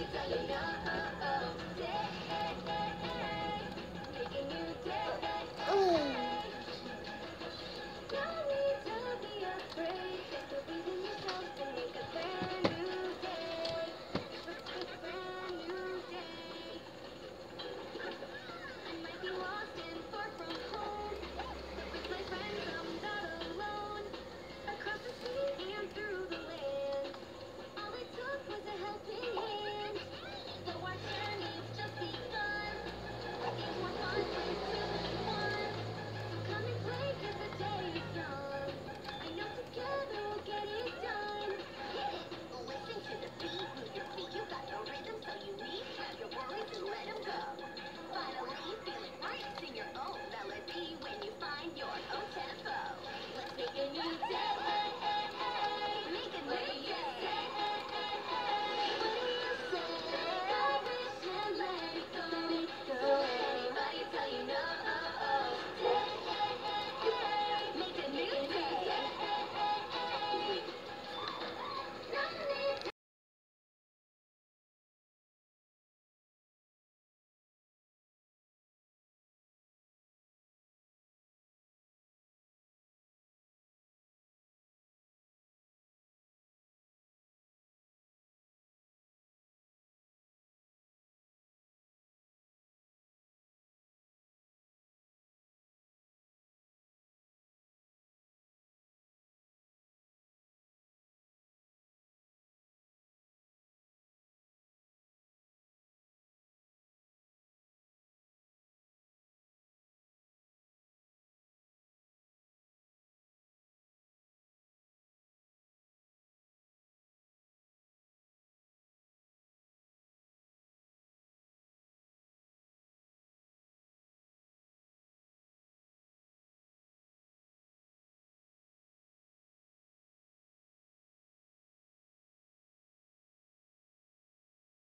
Italian.